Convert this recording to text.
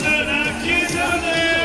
Canada, Canada.